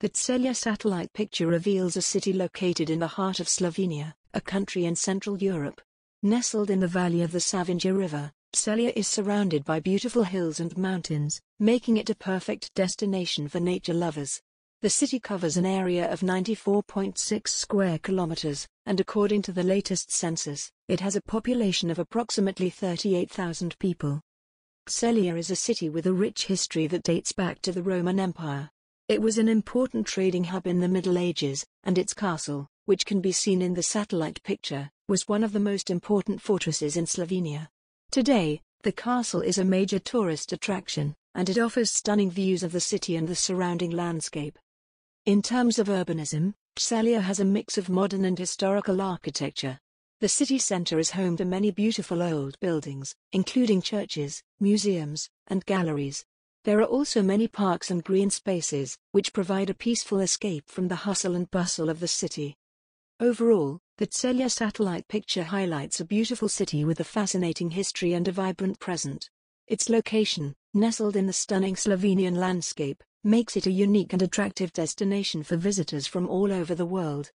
The Celje satellite picture reveals a city located in the heart of Slovenia, a country in Central Europe. Nestled in the valley of the Savinja River, Celje is surrounded by beautiful hills and mountains, making it a perfect destination for nature lovers. The city covers an area of 94.6 square kilometers, and according to the latest census, it has a population of approximately 38,000 people. Celje is a city with a rich history that dates back to the Roman Empire. It was an important trading hub in the Middle Ages, and its castle, which can be seen in the satellite picture, was one of the most important fortresses in Slovenia. Today, the castle is a major tourist attraction, and it offers stunning views of the city and the surrounding landscape. In terms of urbanism, Celje has a mix of modern and historical architecture. The city center is home to many beautiful old buildings, including churches, museums, and galleries. There are also many parks and green spaces, which provide a peaceful escape from the hustle and bustle of the city. Overall, the Celje satellite picture highlights a beautiful city with a fascinating history and a vibrant present. Its location, nestled in the stunning Slovenian landscape, makes it a unique and attractive destination for visitors from all over the world.